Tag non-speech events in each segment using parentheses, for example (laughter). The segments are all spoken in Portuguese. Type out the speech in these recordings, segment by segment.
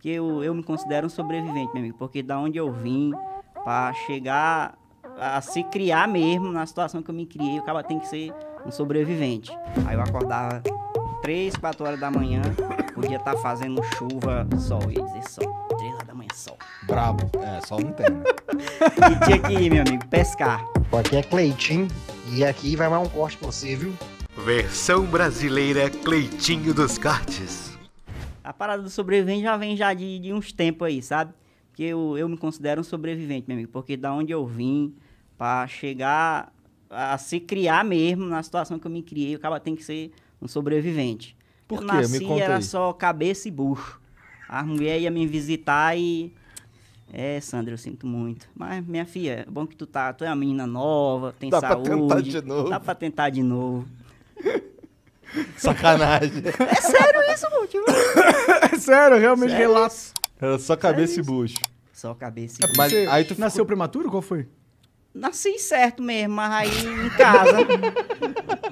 que eu, eu me considero um sobrevivente, meu amigo, porque da onde eu vim, para chegar a se criar mesmo na situação que eu me criei, o cara tem que ser um sobrevivente. Aí eu acordava 3, 4 horas da manhã, podia estar tá fazendo chuva, sol, ia dizer sol. 3 horas da manhã, sol. Brabo. É, sol não tem. Né? (laughs) e tinha que ir, meu amigo, pescar. Aqui é Cleitinho, e aqui vai mais um corte pra você, viu? Versão brasileira Cleitinho dos Cortes. A parada do sobrevivente já vem já de, de uns tempos aí, sabe? Porque eu, eu me considero um sobrevivente, meu amigo, porque da onde eu vim, para chegar a se criar mesmo na situação que eu me criei, o cara tem que ser um sobrevivente. Por eu quê? nasci, Me conta era aí. só cabeça e bucho. A mulher ia me visitar e. É, Sandra, eu sinto muito. Mas, minha filha, é bom que tu tá. Tu é uma menina nova, tem Dá pra saúde. tentar de novo. Dá pra tentar de novo. (laughs) Sacanagem. É sério isso? Tipo, (laughs) É sério, realmente Sério? relato. Era só cabeça e bucho. só cabeça e É bucho. Mas porque aí tu ficou- nasceu prematuro? Qual foi? Nasci certo mesmo, mas aí em casa. (laughs)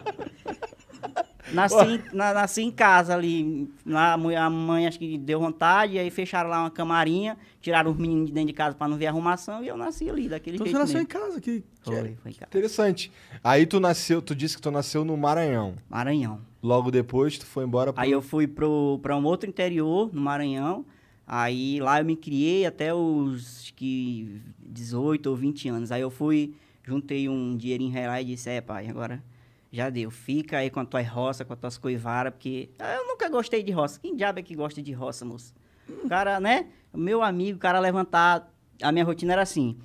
nasci, em- na- nasci em casa ali. Lá, a mãe acho que deu vontade, aí fecharam lá uma camarinha, tiraram os meninos de dentro de casa pra não ver arrumação, e eu nasci ali, daquele Então você jeito nasceu em mesmo. casa aqui. Foi, foi em casa. Interessante. Aí tu nasceu, tu disse que tu nasceu no Maranhão. Maranhão. Logo depois tu foi embora pro... Aí eu fui pro, pra um outro interior, no Maranhão. Aí lá eu me criei até os que 18 ou 20 anos. Aí eu fui, juntei um dinheirinho real e disse, é pai, agora já deu. Fica aí com as tuas roças, com as tuas coivaras, porque eu nunca gostei de roça. Quem diabo é que gosta de roça, moço? O cara, né? Meu amigo, o cara levantar... A minha rotina era assim,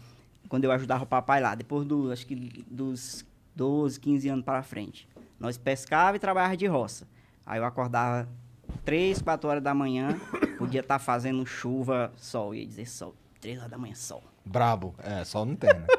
quando eu ajudava o papai lá, depois do, acho que dos 12, 15 anos para frente. Nós pescava e trabalhava de roça. Aí eu acordava 3, 4 horas da manhã, (coughs) podia estar fazendo chuva, sol, ia dizer sol. 3 horas da manhã, sol. Brabo. É, sol não tem, né? (laughs)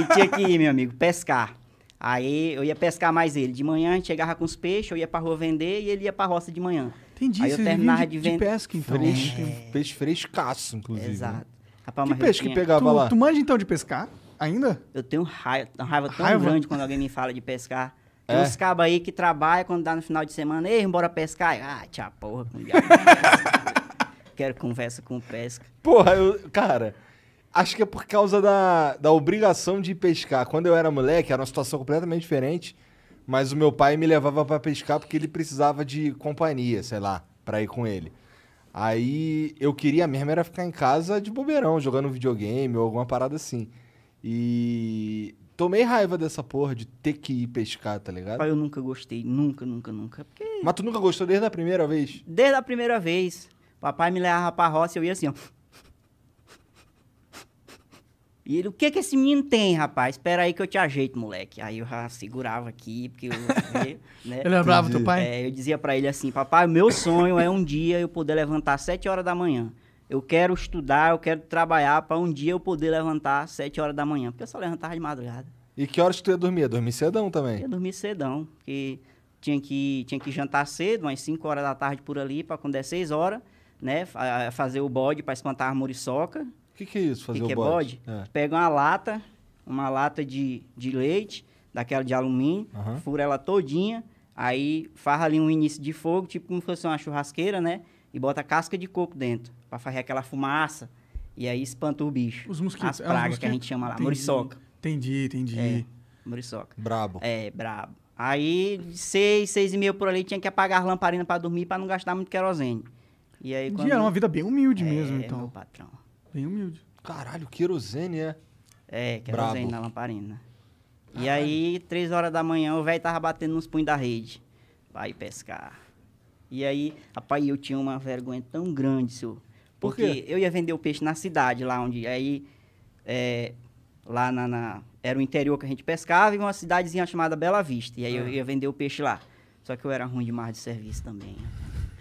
E tinha que ir, meu amigo, pescar. Aí eu ia pescar mais ele. De manhã a gente chegava com os peixes, eu ia pra rua vender e ele ia pra roça de manhã. Entendi, Aí eu terminava vinha de vender- pesca, então. Fresco, Entendi. peixe frescaço, inclusive. né? Exato. Rapaz, Que peixe que pegava Tu, lá? tu manja então de pescar? Ainda? Eu tenho raiva, raiva tão Raiva? grande quando alguém me fala de pescar. Tem É? uns cabos aí que trabalham quando dá no final de semana, ei, bora pescar. Eu, Ah, tia porra, com. (laughs) Quero conversa com pesca. Porra, eu, cara, acho que é por causa da, da obrigação de pescar. Quando eu era moleque, era uma situação completamente diferente, mas o meu pai me levava pra pescar porque ele precisava de companhia, sei lá, pra ir com ele. Aí eu queria mesmo era ficar em casa de bobeirão, jogando videogame ou alguma parada assim. E tomei raiva dessa porra de ter que ir pescar, tá ligado? Rapaz, eu nunca gostei, nunca, nunca, nunca. Porque Mas tu nunca gostou desde a primeira vez? desde a primeira vez, papai me levava pra roça e eu ia assim, ó. E ele, o que que esse menino tem, rapaz? Espera aí que eu te ajeito, moleque. Aí eu já segurava aqui, porque eu... (laughs) né? Ele é bravo, teu pai? É, eu dizia pra ele assim, papai, o meu sonho é um dia eu poder levantar às 7 horas da manhã. Eu quero estudar, eu quero trabalhar pra um dia eu poder levantar às 7 horas da manhã. Porque eu só levantava de madrugada. E que horas tu ia dormir? Ia dormir cedão também. Eu dormia cedão, porque tinha que, tinha que jantar cedo, umas 5 horas da tarde por ali, para quando der 6 horas, né? fa- Fazer o bode para espantar a muriçoca. O que, que é isso, O fazer que, que é o bode? bode? Pega uma lata, uma lata de, de leite, daquela de alumínio, Aham. fura ela todinha, aí farra ali um início de fogo, tipo como se fosse uma churrasqueira, né? E bota casca de coco dentro, para fazer aquela fumaça. E aí espanta o bicho. Os mosquitos. As é, pragas que a mosquitos? gente chama lá, Entendi. muriçoca. Entendi, entendi. É, muriçoca. Brabo. É, brabo. Aí, de seis, seis e meia por ali, tinha que apagar as lamparinas pra dormir, pra não gastar muito querosene. E aí, Entendi, era uma vida bem humilde é, mesmo, meu então. patrão. Bem humilde. Caralho, querosene, é? É, querosene Brabo. na lamparina. E aí, três horas da manhã, o velho tava batendo nos punhos da rede pra ir pescar. E aí, rapaz, eu tinha uma vergonha tão grande, senhor. Por Porque quê? eu ia vender o peixe na cidade, lá onde... Aí, é, lá na, na- Era o interior que a gente pescava e uma cidadezinha chamada Bela Vista. E aí Ah. eu ia vender o peixe lá. Só que eu era ruim demais de serviço também.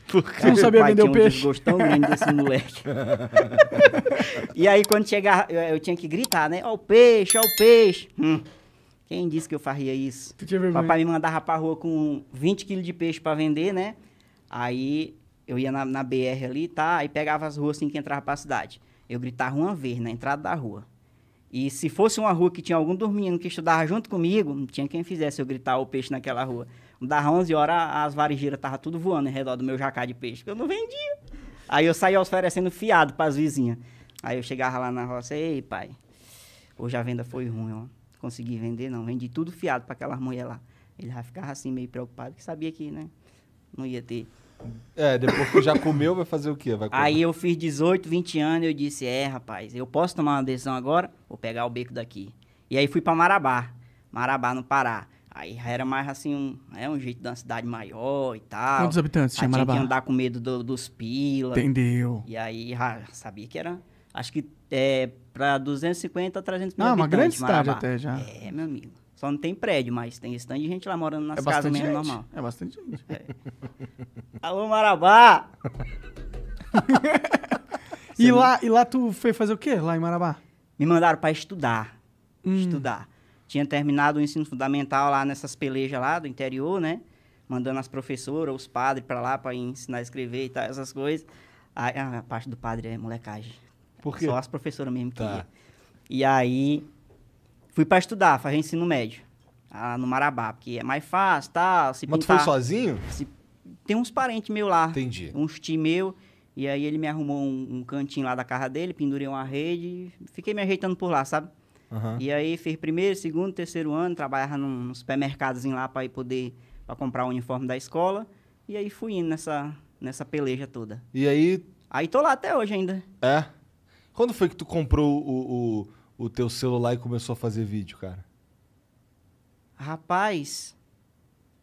Você não sabia Pai, vender tinha o um peixe? desgosto tão grande desse moleque. (laughs) e aí, quando chegava, eu, eu tinha que gritar, né? Ó o peixe, ó o peixe. Hum. Quem disse que eu faria isso? Tu tinha vergonha? Papai me mandava pra rua com 20 quilos de peixe pra vender, né? Aí eu ia na, na BR ali, tá? Aí pegava as ruas assim que entrava pra cidade. Eu gritava uma vez na entrada da rua. E se fosse uma rua que tinha algum dormindo que estudava junto comigo, não tinha quem fizesse eu gritar o peixe naquela rua. Das 11 horas, as varejeiras estavam tudo voando em redor do meu jacá de peixe, que eu não vendia. Aí eu saía oferecendo fiado pras vizinhas. Aí eu chegava lá na roça, ei, pai, hoje a venda foi ruim, ó. Consegui vender, não. Vendi tudo fiado pra aquelas mulheres lá. Ele já ficava assim, meio preocupado, que sabia que, né, não ia ter. É, depois que já comeu, vai fazer o quê? Vai comer. Aí eu fiz 18, 20 anos e eu disse, é, rapaz, eu posso tomar uma decisão agora? Vou pegar o beco daqui. E aí fui pra Marabá, Marabá, no Pará. Aí era mais assim, um, é um jeito de uma cidade maior e tal. Quantos habitantes tinha tinha que Marabá? andar com medo do- dos pila. Entendeu. E aí já sabia que era, acho que é pra 250 a 300 mil Ah, uma grande habitantes, cidade Marabá. até já. É, meu amigo. Só não tem prédio, mas tem esse tanto de gente lá morando nas É casas mesmo, gente. normal. É bastante gente. Alô, Marabá! (laughs) E lá, e lá tu foi fazer o quê? Lá em Marabá? Me mandaram pra estudar. Hum. Estudar. Tinha terminado o ensino fundamental lá nessas pelejas lá do interior, né? Mandando as professoras, os padres pra lá pra ensinar a escrever e tal, essas coisas. Aí, a parte do padre é molecagem. Por quê? Só as professoras mesmo que Tá. ia. E aí, fui pra estudar, fazer ensino médio. Lá no Marabá, porque é mais fácil, tal, se Mas tu foi pintar... sozinho? se- Tem uns parentes meus lá. Entendi. Uns tio meu. E aí ele me arrumou um, um cantinho lá da casa dele, pendurei uma rede, fiquei me ajeitando por lá, sabe? Aham. E aí fiz primeiro, segundo, terceiro ano, trabalhava num, num supermercadozinho lá para ir poder para comprar o uniforme da escola. E aí fui indo nessa, nessa peleja toda. E aí, Aí tô lá até hoje ainda. é? Quando foi que tu comprou o, o, o teu celular e começou a fazer vídeo, cara? Rapaz,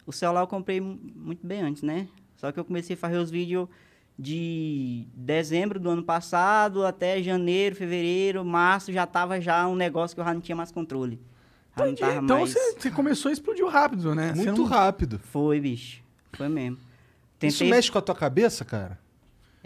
o celular eu comprei mu- muito bem antes, né? Só que eu comecei a fazer os vídeos de dezembro do ano passado até janeiro, fevereiro, março, já tava já um negócio que eu já não tinha mais controle. Então mais... você, você começou e explodiu rápido, né? Muito não- rápido. Foi, bicho. Foi mesmo. Isso mexe com a tua cabeça, cara?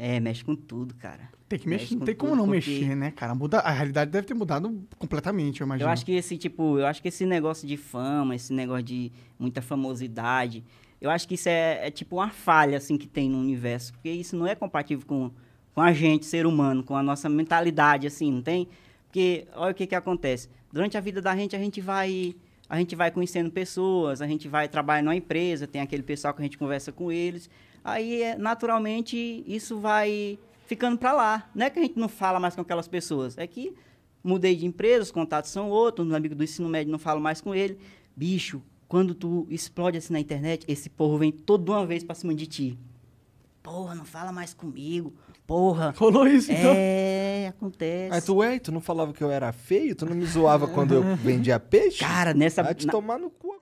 É, mexe com tudo, cara. Tem que mexer, Mexe não tem como não porque- mexer, né, cara? Muda, a realidade deve ter mudado completamente, eu imagino. Eu acho que esse tipo, eu acho que esse negócio de fama, esse negócio de muita famosidade, eu acho que isso é, é tipo uma falha assim que tem no universo, porque isso não é compatível com, com a gente, ser humano, com a nossa mentalidade assim, não tem? Porque olha o que que acontece. Durante a vida da gente a gente vai a gente vai conhecendo pessoas, a gente vai trabalhar numa empresa, tem aquele pessoal que a gente conversa com eles. Aí, é, naturalmente, isso vai ficando pra lá. Não é que a gente não fala mais com aquelas pessoas, é que mudei de empresa, os contatos são outros, no amigo do ensino médio não falo mais com ele. Bicho, quando tu explode assim na internet, esse povo vem toda uma vez pra cima de ti. Porra, não fala mais comigo. Porra. Rolou isso, então? É, acontece. Aí tu, ué, tu não falava que eu era feio? Tu não me zoava quando eu vendia peixe? Cara, nessa. Vai te na- tomar no cu